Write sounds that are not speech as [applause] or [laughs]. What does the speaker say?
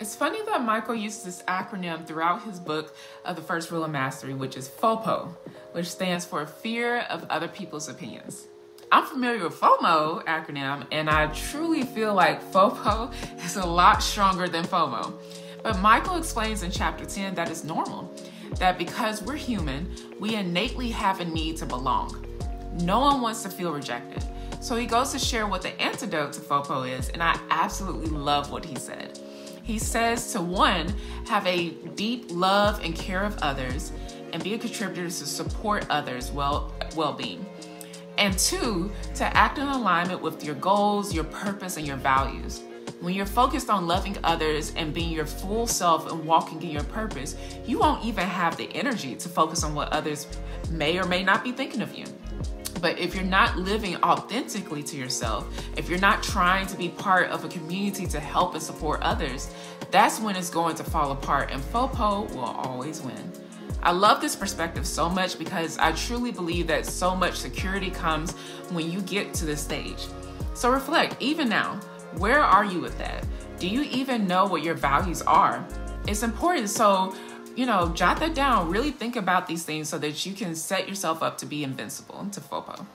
It's funny that Michael uses this acronym throughout his book of the first rule of mastery, which is FOPO, which stands for fear of other people's opinions. I'm familiar with FOMO acronym, and I truly feel like FOPO [laughs] is a lot stronger than FOMO. But Michael explains in chapter 10 that it's normal, that because we're human, we innately have a need to belong. No one wants to feel rejected. So he goes to share what the antidote to FOPO is, and I absolutely love what he said. He says to one, have a deep love and care of others, and be a contributor to support others' well well-being. And two, to act in alignment with your goals, your purpose, and your values. When you're focused on loving others and being your full self and walking in your purpose, you won't even have the energy to focus on what others may or may not be thinking of you. But if you're not living authentically to yourself, if you're not trying to be part of a community to help and support others, that's when it's going to fall apart and FOPO will always win. I love this perspective so much because I truly believe that so much security comes when you get to this stage. So reflect, even now, where are you with that? Do you even know what your values are? It's important. So, you know, jot that down. Really think about these things so that you can set yourself up to be invincible to FOPO.